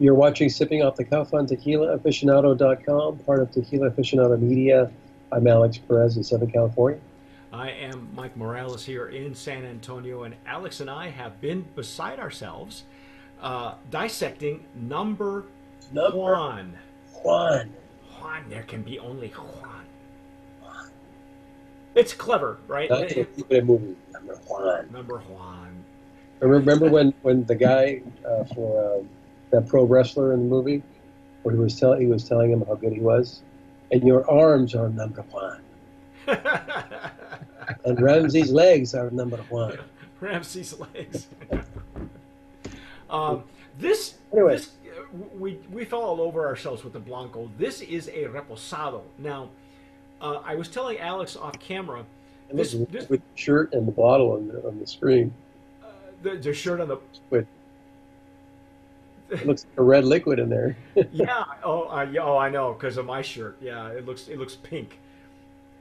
You're watching Sipping Off the Cuff on TequilaAficionado.com, part of Tequila Aficionado Media. I'm Alex Perez in Southern California. I am Mike Morales here in San Antonio, and Alex and I have been beside ourselves uh, dissecting number, Number Juan. Juan. Juan, there can be only Juan. It's clever, right? That's a good movie. Number Juan. Number Juan. Remember when, when the guy uh, for uh, that pro wrestler in the movie, where he was telling he was telling him how good he was, and your arms are number one, and Ramses' legs are number one. Ramses' legs. um, this, Anyway. this we we fell all over ourselves with the blanco. This is a reposado. Now, uh, I was telling Alex off camera, This- this, this- with the shirt and the bottle on the, on the screen, uh, the, the shirt on the with it looks like a red liquid in there. yeah. Oh, yeah, oh, I know because of my shirt. Yeah, it looks it looks pink.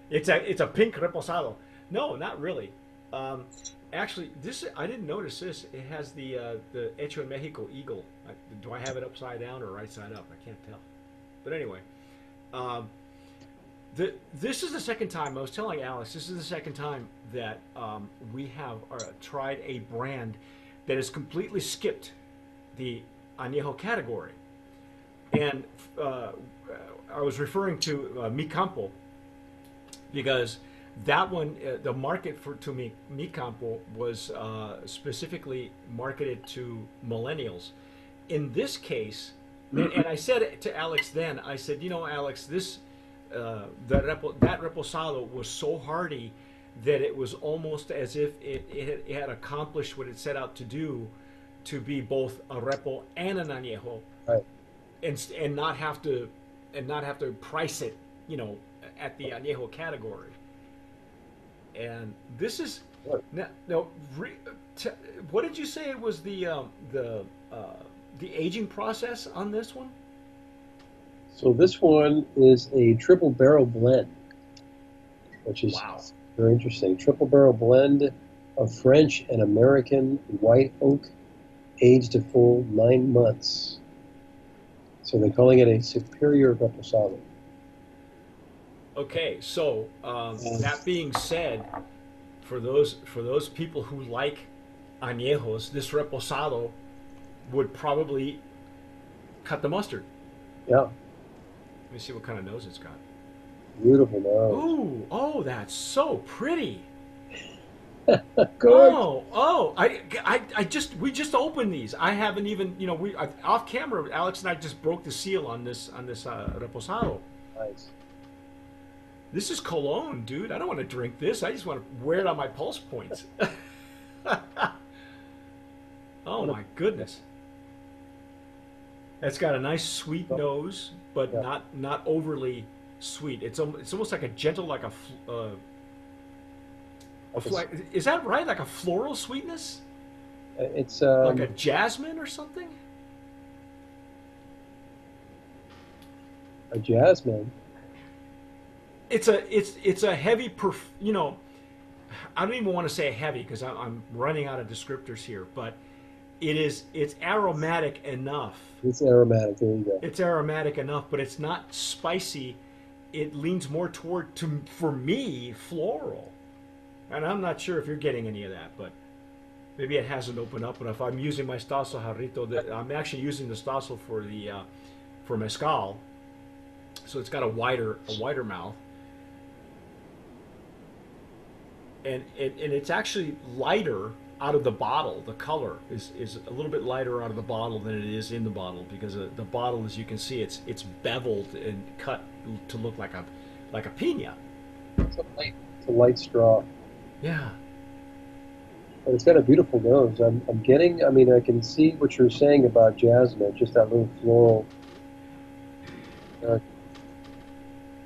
It's a it's a pink reposado. No, not really. Um, actually, this I didn't notice this. It has the uh, the Hecho en Mexico eagle. I, do I have it upside down or right side up? I can't tell. But anyway, um, the this is the second time I was telling Alice. This is the second time that um, we have uh, tried a brand that has completely skipped the añejo category. And uh, I was referring to uh, Mi Campo because that one, uh, the market for to Mi, Mi Campo was uh, specifically marketed to millennials. In this case, and, and I said to Alex then, I said, you know, Alex, this uh, that repo, that reposado was so hearty that it was almost as if it, it, had, it had accomplished what it set out to do, to be both a repo and an añejo, Right. and and not have to and not have to price it, you know, at the añejo category. And this is What? now, now re, t- what did you say it was the um, the uh, the aging process on this one? So this one is a triple barrel blend, which is Wow. very interesting. Triple barrel blend of French and American white oak, aged a full nine months. So they're calling it a superior reposado. Okay, so um, that being said, for those for those people who like añejos, this reposado would probably cut the mustard. Yeah, Let me see what kind of nose it's got. beautiful nose. Ooh, oh, that's so pretty. Oh, oh, I, I, I just we just opened these. I haven't even you know we I, off camera. Alex and I just broke the seal on this on this uh, reposado. Nice. This is cologne, dude. I don't want to drink this. I just want to wear it on my pulse points. oh my goodness. It's got a nice sweet nose, but Yeah. not not overly sweet. It's it's almost like a gentle, like a, uh, a Like a fl- is that right? Like a floral sweetness, It's um, like a jasmine or something. a jasmine. it's a it's it's a heavy perf you know i don't even want to say heavy because I'm, I'm running out of descriptors here but it is it's aromatic enough It's aromatic. There you go. it's aromatic enough but it's not spicy it leans more toward to for me floral and i'm not sure if you're getting any of that but maybe it hasn't opened up enough i'm using my staso jarrito that i'm actually using the staso for the uh, for mezcal so it's got a wider a wider mouth and it, and it's actually lighter out of the bottle. The color is, is a little bit lighter out of the bottle than it is in the bottle because uh, the bottle, as you can see, it's it's beveled and cut to look like a like a pina. It's a light, it's a light straw, Yeah. but it's got a beautiful nose. I'm, I'm getting. I mean, I can see what you're saying about jasmine. Just that little floral. Uh,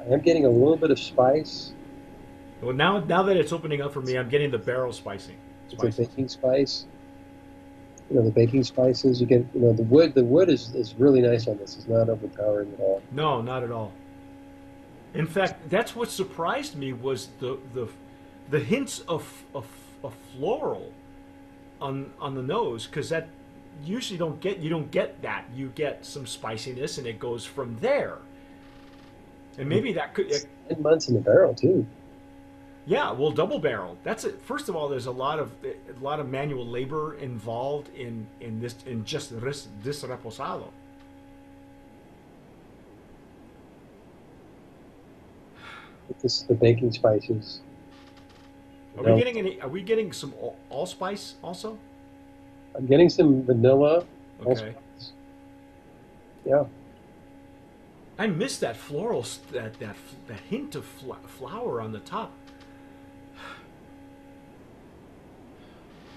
I am getting a little bit of spice. Well, now now that it's opening up for me, I'm getting the barrel spicing. It's a baking spice. You know the baking spices. You get. You know the wood. The wood is, is really nice on this. It's not overpowering at all. No, not at all. In fact, that's what surprised me was the the the hints of of, of floral on on the nose because that usually don't get you don't get that. You get some spiciness, and it goes from there. And maybe that could Ten months in the barrel too. yeah, well, double barrel. That's it. First of all, there's a lot of a lot of manual labor involved in in this in just this this reposado. This is the baking spices. Are we getting any? Are we getting some allspice also? I'm getting some vanilla. Okay. allspice. Yeah, I miss that floral that that that hint of fl- flower on the top.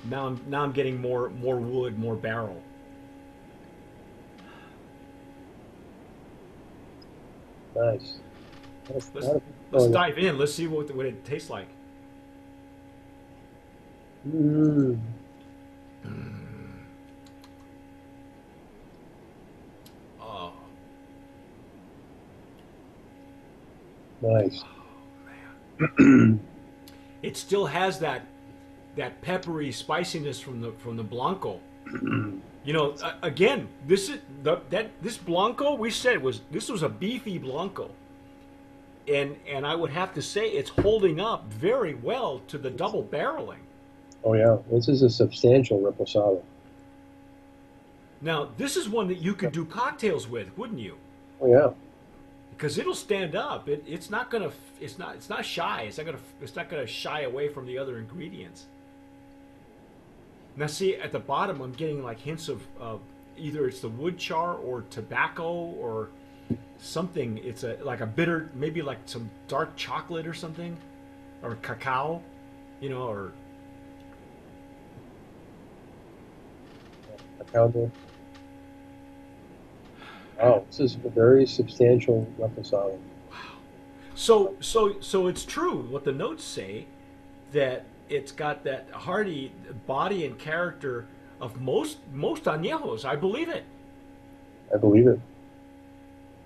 Now I'm now I'm getting more more wood, more barrel. nice. That's Let's- a- Let's oh, dive in. Let's see what what it tastes like. Mm, Oh nice. man. it still has that that peppery spiciness from the from the blanco. You know, again, this is the that this blanco we said was this was a beefy blanco, and and I would have to say it's holding up very well to the double barreling. Oh yeah, this is a substantial reposado. Now, this is one that you could do cocktails with, wouldn't you? Oh yeah, Because it'll stand up. It, it's not gonna. It's not. It's not shy. It's not gonna. It's not gonna shy away from the other ingredients. Now, see at the bottom, I'm getting like hints of, of either it's the wood char or tobacco or something. It's a like a bitter, maybe like some dark chocolate or something, or cacao, you know, or Found. Wow, this is a very substantial reposado. So, so, so it's true what the notes say that it's got that hearty body and character of most most añejos. I believe it. I believe it.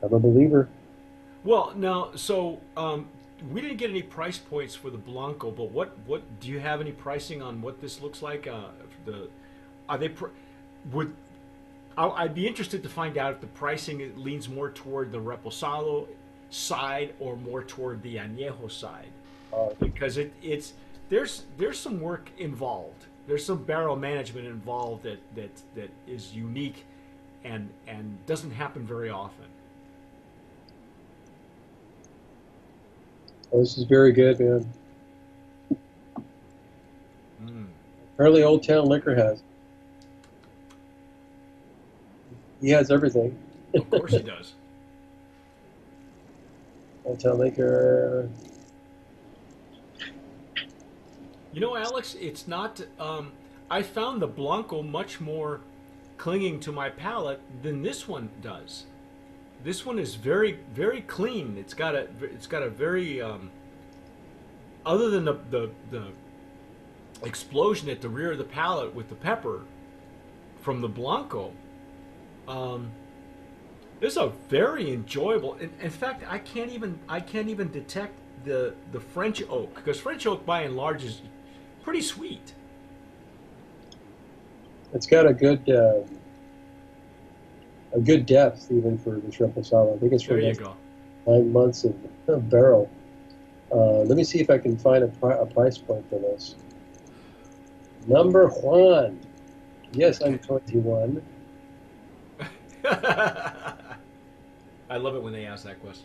I'm a believer. Well, now, so um, we didn't get any price points for the blanco, but what what do you have any pricing on what this looks like? Uh, the are they pr- would I- I'd be interested to find out if the pricing leans more toward the reposado side or more toward the añejo side. Uh, because it, it's there's there's some work involved. There's some barrel management involved that that that is unique and and doesn't happen very often. this is very good, man. Apparently, Old Town Liquor has. He has everything. Of course he does. Town Liquor. You know, Alex, it's not. Um, I found the Blanco much more clinging to my palate than this one does. This one is very, very clean. It's got a, it's got a very, um, other than the, the the explosion at the rear of the palate with the pepper from the Blanco. Um, this is a very enjoyable. In, in fact, I can't even I can't even detect the the French oak because French oak by and large is pretty sweet. It's got a good, uh, a good depth even for this reposado. I think it's for There nine months of, of barrel. Uh, let me see if I can find a, pri- a price point for this. Number one. Yes, I'm 21. I love it when they ask that question.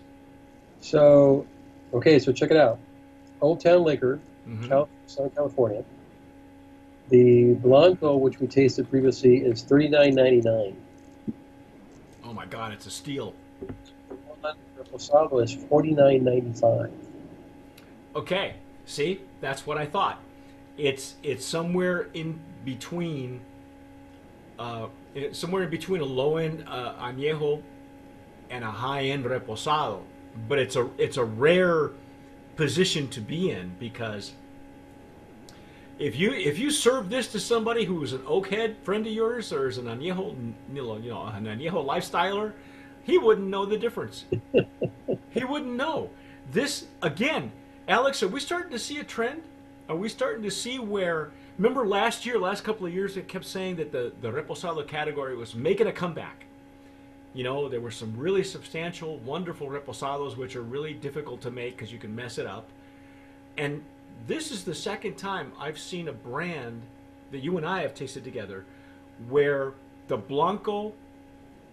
So, okay, so check it out. Old Town Liquor, Mhm. Cal- Southern California. The Blanco, which we tasted previously, is $39.99. Oh my God, it's a steal. The Reposado is $49.95. Okay, see, that's what I thought. It's it's somewhere in between, uh, somewhere in between a low end uh, añejo and a high end reposado. But it's a it's a rare position to be in because if you if you serve this to somebody who is an oakhead friend of yours or is an añejo you know you know, an añejo lifestyler, he wouldn't know the difference. he wouldn't know. This again, Alex, are we starting to see a trend? Are we starting to see where Remember last year, last couple of years, it kept saying that the, the Reposado category was making a comeback. You know, there were some really substantial, wonderful Reposados, which are really difficult to make because you can mess it up. And this is the second time I've seen a brand that you and I have tasted together where the Blanco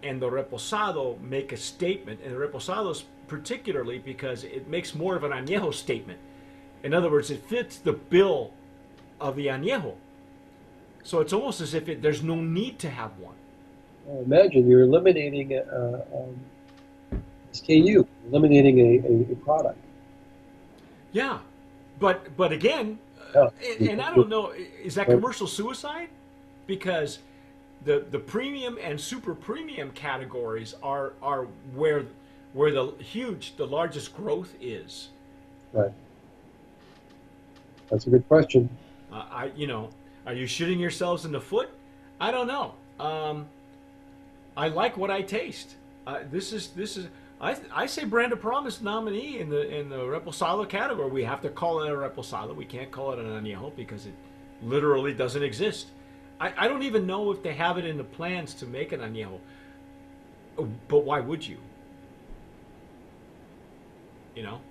and the Reposado make a statement, and the Reposados particularly because it makes more of an añejo statement. In other words, it fits the bill of the añejo. So it's almost as if it, there's no need to have one. Well, imagine you're eliminating uh, um, SKU, eliminating a, a, a, product. Yeah, but but again, uh, and, and I don't know, is that commercial suicide? Because the the premium and super premium categories are are where where the huge the largest growth is. Right. That's a good question. Uh, I you know, are you shooting yourselves in the foot? I don't know. Um, I like what I taste. Uh, this is this is I, I say brand of promise nominee in the in the reposado category. We have to call it a reposado. We can't call it an añejo because it literally doesn't exist. I, I don't even know if they have it in the plans to make an añejo. But why would you? You know.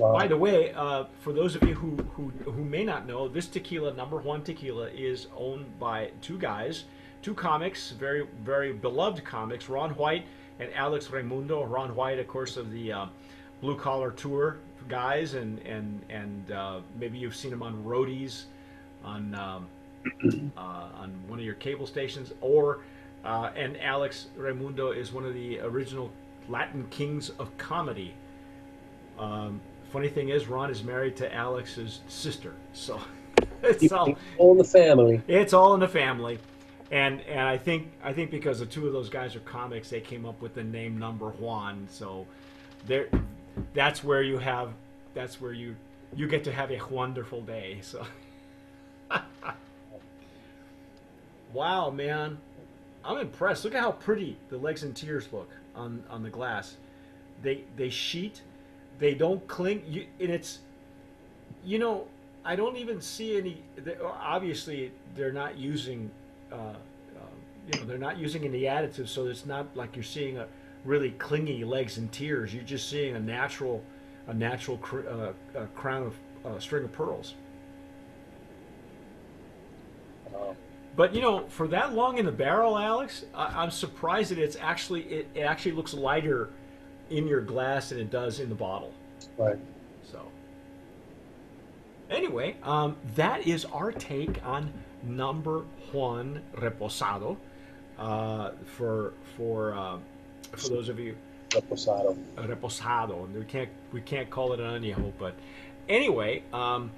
Wow. By the way, uh, for those of you who, who who may not know, this tequila, number one tequila, is owned by two guys, two comics, very very beloved comics, Ron White and Alex Reymundo. Ron White, of course, of the uh, Blue Collar Tour guys, and and and uh, maybe you've seen him on Roadies, on um, uh, on one of your cable stations, or uh, and Alex Reymundo is one of the original Latin kings of comedy. Um, funny thing is, Ron is married to Alex's sister, so it's all, all in the family. It's all in the family and and I think I think because the two of those guys are comics, they came up with the name Number Juan. So there, that's where you have, that's where you you get to have a wonderful day. So, wow, man, I'm impressed. Look at how pretty the legs and tears look on on the glass. They they sheet, they don't cling. You, and it's, you know, I don't even see any. Obviously, they're not using uh, uh, you know, they're not using any additives, so it's not like you're seeing a really clingy legs and tears. You're just seeing a natural, a natural cr- uh, a crown of uh, string of pearls. But you know, for that long in the barrel, Alex, I, am surprised that it's actually it, it, actually looks lighter in your glass than it does in the bottle. Right. So, anyway, um, that is our take on number one reposado. Uh, for for uh, for those of you reposado reposado, and we can't we can't call it an añejo, but anyway. Um,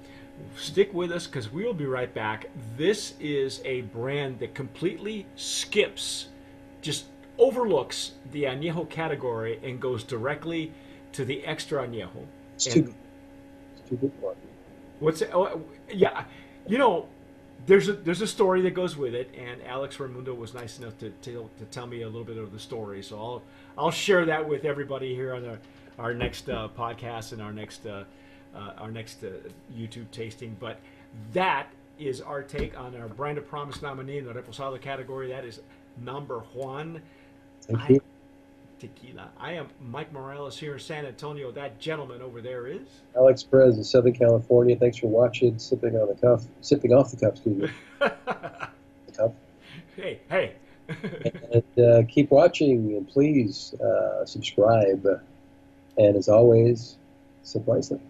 stick with us because we will be right back. This is a brand that completely skips, just overlooks the añejo category and goes directly to the extra añejo. It's too, it's too good for it. What's it? Oh, yeah, you know, there's a there's a story that goes with it, and Alex Reymundo was nice enough to, to, to tell me a little bit of the story. So I'll I'll share that with everybody here on our our next uh, podcast and our next uh, uh, our next uh, YouTube tasting. But that is our take on our brand of promise nominee in the reposado category. That is number one. Thank you tequila. I am Mike Morales here in San Antonio. That gentleman over there is Alex Perez in Southern California. Thanks for watching. Sipping on the cuff, sipping off the cuff, excuse me. the cuff. Hey, hey. and uh, keep watching, and please uh, subscribe. And as always, sip wisely.